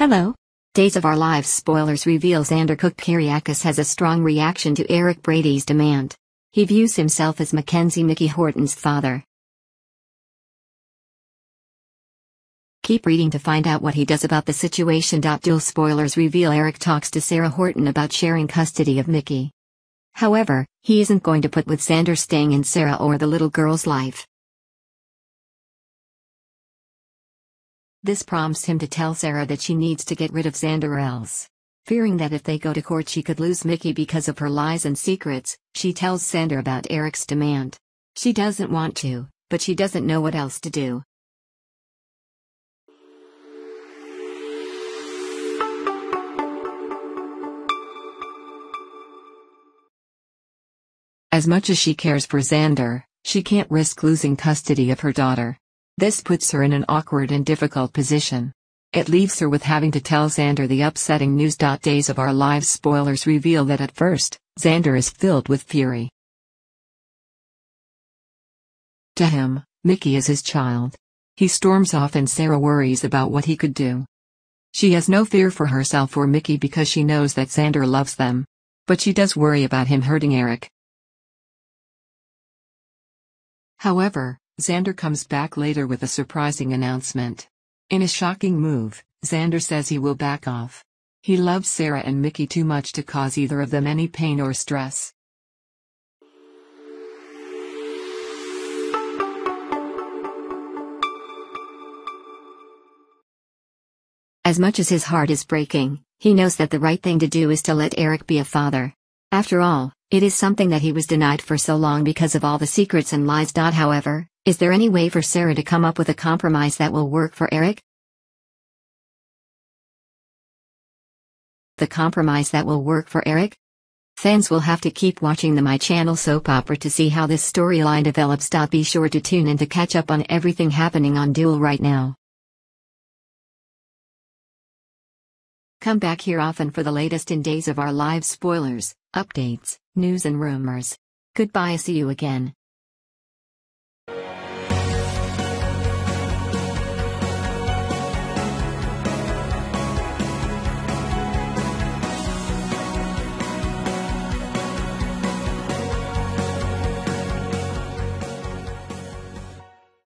Hello? Days of Our Lives spoilers reveal Xander Cook Kiriakis has a strong reaction to Eric Brady's demand. He views himself as Mackenzie Mickey Horton's father. Keep reading to find out what he does about the situation. DOOL spoilers reveal Eric talks to Sarah Horton about sharing custody of Mickey. However, he isn't going to put with Xander staying in Sarah or the little girl's life. This prompts him to tell Sarah that she needs to get rid of Xander else. Fearing that if they go to court she could lose Mickey because of her lies and secrets, she tells Xander about Eric's demand. She doesn't want to, but she doesn't know what else to do. As much as she cares for Xander, she can't risk losing custody of her daughter. This puts her in an awkward and difficult position. It leaves her with having to tell Xander the upsetting news. Days of Our Lives spoilers reveal that at first, Xander is filled with fury. To him, Mickey is his child. He storms off and Sarah worries about what he could do. She has no fear for herself or Mickey because she knows that Xander loves them. But she does worry about him hurting Eric. However, Xander comes back later with a surprising announcement. In a shocking move, Xander says he will back off. He loves Sarah and Mickey too much to cause either of them any pain or stress. As much as his heart is breaking, he knows that the right thing to do is to let Eric be a father. After all, it is something that he was denied for so long because of all the secrets and lies. However, is there any way for Sarah to come up with a compromise that will work for Eric? The compromise that will work for Eric? Fans will have to keep watching the My Channel soap opera to see how this storyline develops. Be sure to tune in to catch up on everything happening on DOOL right now. Come back here often for the latest in Days of Our Lives spoilers, updates, news and rumors. Goodbye see you again.